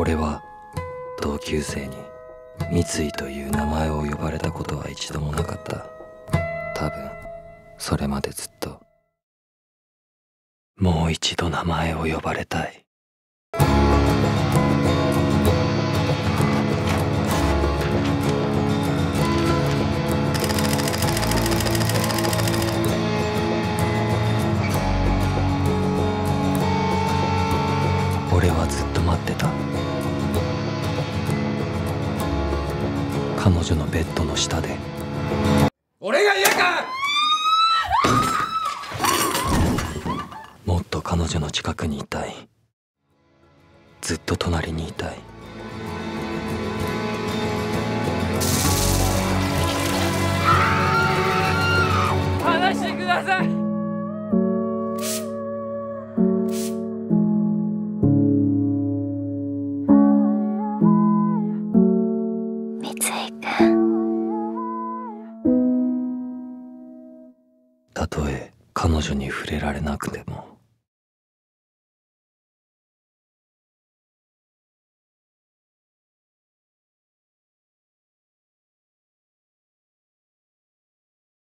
俺は同級生に三井という名前を呼ばれたことは一度もなかった。多分それまでずっと。もう一度名前を呼ばれたい。俺はずっと待ってた。彼女のベッドの下で。俺が嫌か！もっと彼女の近くにいたい。ずっと隣にいたい。話してくださいたとえ彼女に触れられなくても。